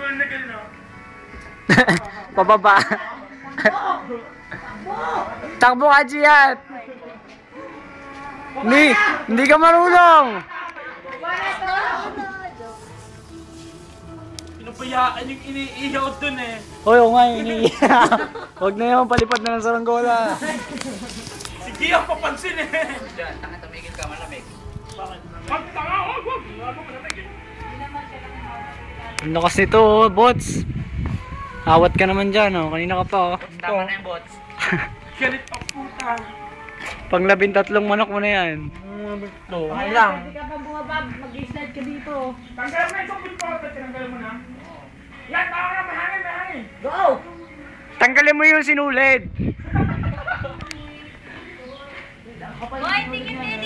gulo na? Pababa. Takbo ka, Giat. Hindi, hindi ka marunong. Pinabayaan yung iniihaw dun eh. Hoy, oo nga, ini. Huwag na yun, palipad na ng saranggola. Sige, ang papansin eh. Diyan, tanga tumigil ka, malamig. Ang lakas nito, oh, bots. Awat ka naman dyan, oh. Kanina ka pa, oh. Tama na yung bots. Galit ang puta. Pang labintatlong manok mo na yan. Okay lang. Hindi ka pa bumabab, mag-slide ka dito. Tanggal mo na itong pinto. Tinanggal mo na. Yan, tama na. Mahangin, mahangin. Go! Tanggalin mo yung sinulid. Hoy, tingin dito!